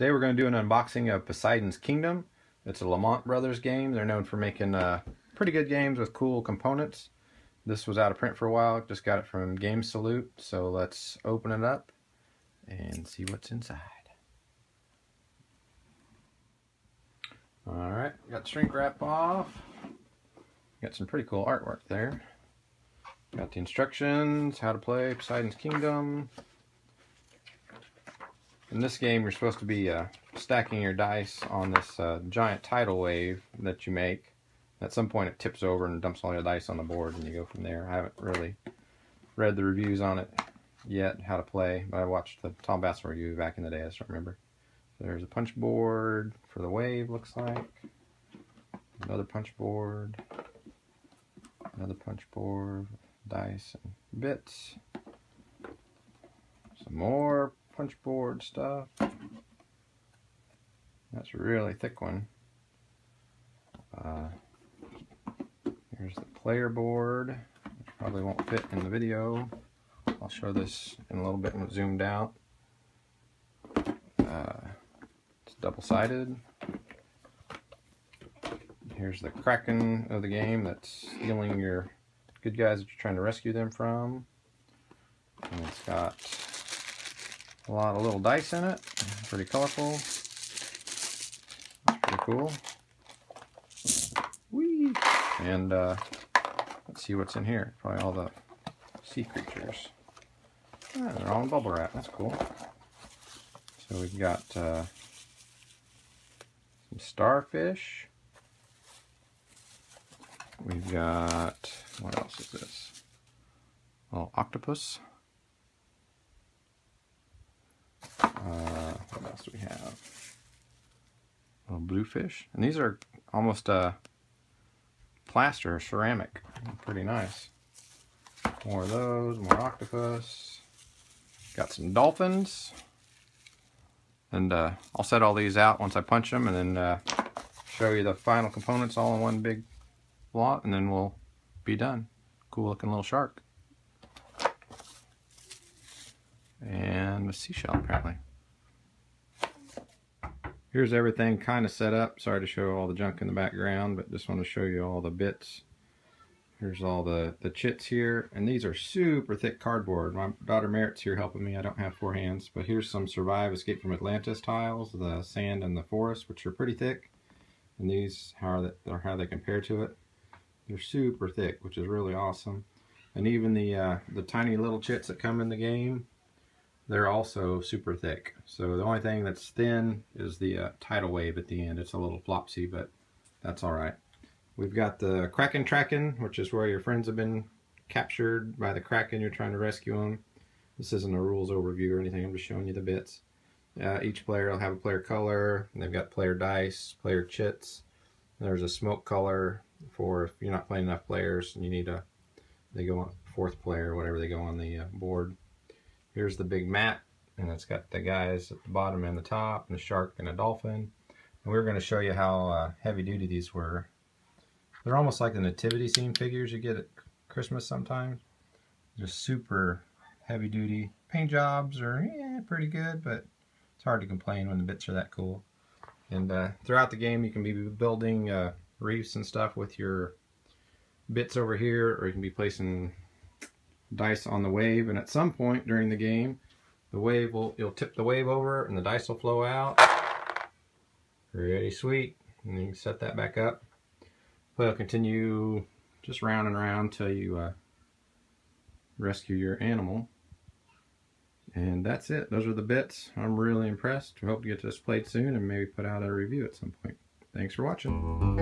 Today we're going to do an unboxing of Poseidon's Kingdom. It's a Lamont Brothers game. They're known for making uh, pretty good games with cool components. This was out of print for a while. Just got it from Game Salute. So let's open it up and see what's inside. Alright, got shrink wrap off. Got some pretty cool artwork there. Got the instructions, how to play Poseidon's Kingdom, in this game, you're supposed to be uh, stacking your dice on this uh, giant tidal wave that you make. At some point, it tips over and dumps all your dice on the board, and you go from there. I haven't really read the reviews on it yet, how to play, but I watched the Tom Vasel review back in the day. I just remember. So there's a punch board for the wave, looks like. Another punch board. Another punch board, dice and bits. Some more punch board stuff. That's a really thick one. Uh, here's the player board, which probably won't fit in the video. I'll show this in a little bit when it's zoomed out. Uh, it's double-sided. Here's the Kraken of the game that's stealing your good guys that you're trying to rescue them from. And it's got a lot of little dice in it. Pretty colorful. That's pretty cool. Whee! And uh, let's see what's in here. Probably all the sea creatures. Ah, they're all in bubble wrap. That's cool. So we've got uh, some starfish. We've got, what else is this? Oh, octopus. Uh, what else do we have? Little bluefish. And these are almost uh, plaster, ceramic. Pretty nice. More of those, more octopus. Got some dolphins. And uh, I'll set all these out once I punch them and then uh, show you the final components all in one big lot and then we'll be done. Cool looking little shark. And a seashell apparently. Here's everything kind of set up. Sorry to show all the junk in the background, but just want to show you all the bits. Here's all the, the chits here, and these are super thick cardboard. My daughter Merritt's here helping me. I don't have four hands, but here's some Survive Escape from Atlantis tiles, the sand and the forest, which are pretty thick. And these are how they compare to it. They're super thick, which is really awesome. And even the uh, the tiny little chits that come in the game, they're also super thick. So the only thing that's thin is the uh, tidal wave at the end. It's a little flopsy, but that's all right. We've got the Kraken Tracking, which is where your friends have been captured by the Kraken. You're trying to rescue them. This isn't a rules overview or anything. I'm just showing you the bits. Uh, each player will have a player color. they've got player dice, player chits. There's a smoke color for if you're not playing enough players and you need a, they go on fourth player, whatever they go on the uh, board. Here's the big mat, and it's got the guys at the bottom and the top, and a shark and a dolphin. And we are going to show you how uh, heavy duty these were. They're almost like the nativity scene figures you get at Christmas sometimes. Just super heavy duty. Paint jobs are yeah, pretty good, but it's hard to complain when the bits are that cool. And uh, throughout the game you can be building uh, reefs and stuff with your bits over here, or you can be placing dice on the wave and at some point during the game the wave will you'll tip the wave over and the dice will flow out. Pretty sweet. And you can set that back up. Will continue just round and round till you uh, rescue your animal. And that's it. Those are the bits. I'm really impressed. I hope to get this played soon and maybe put out a review at some point. Thanks for watching